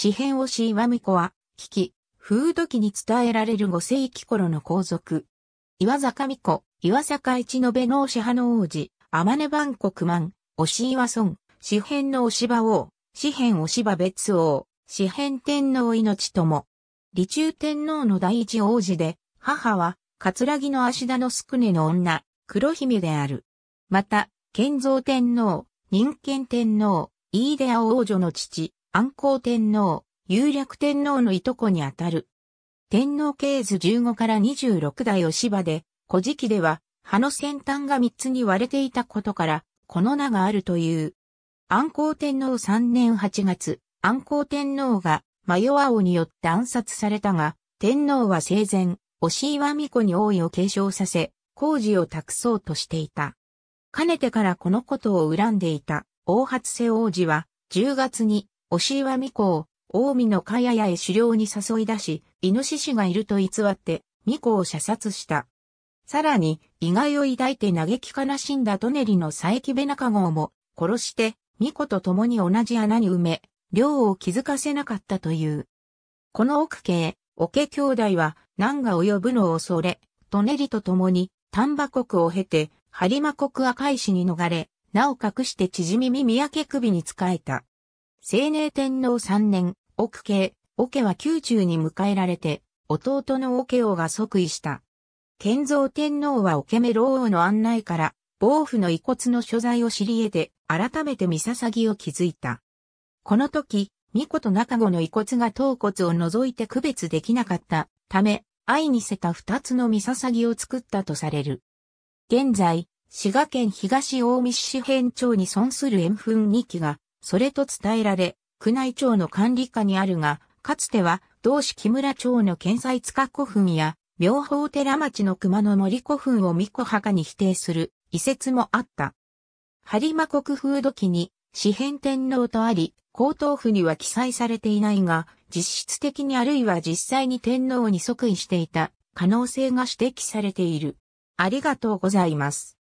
詩編をし岩巫女は、危機、風土記に伝えられる5世紀頃の皇族。岩坂巫女、岩坂一のベノーシ派の王子、天音万国万、押岩村、詩編の押芝王、詩編押芝別王、詩編天皇命とも。李中天皇の第一王子で、母は、桂木の足田の宿根の女、黒姫である。また、建造天皇、人権天皇、イーデア王女の父、安康天皇、有略天皇のいとこにあたる。天皇系図15から26代を芝で、古事記では、葉の先端が3つに割れていたことから、この名があるという。安康天皇3年8月、安康天皇が、マヨア王によって暗殺されたが、天皇は生前、押岩巫女に王位を継承させ、工事を託そうとしていた。かねてからこのことを恨んでいた、大初瀬王子は、10月に、押岩巫女を、近江の茅屋へ狩猟に誘い出し、イノシシがいると偽って、巫女を射殺した。さらに、意外を抱いて嘆き悲しんだトネリの佐伯ベナカ号も、殺して、巫女と共に同じ穴に埋め、寮を気づかせなかったという。この奥家、桶兄弟は、難が及ぶのを恐れ、トネリと共に、丹波国を経て、播磨国赤石に逃れ、名を隠して縮み耳焼け首に仕えた。青年天皇3年、奥家、桶は宮中に迎えられて、弟の桶王が即位した。建造天皇は桶目老王の案内から、防府の遺骨の所在を知り得て、改めて三捧ぎを築いた。この時、巫女と中子の遺骨が頭骨を除いて区別できなかったため、愛にせた二つの三捧ぎを作ったとされる。現在、滋賀県東近江市市辺町に存する円墳2基が、それと伝えられ、宮内庁の管理下にあるが、かつては、同市木村町の県西塚古墳や、妙法寺町の熊野森古墳を巫女墓に否定する遺説もあった。播磨国風土記に、四辺天皇とあり、皇統府には記載されていないが、実質的にあるいは実際に天皇に即位していた可能性が指摘されている。ありがとうございます。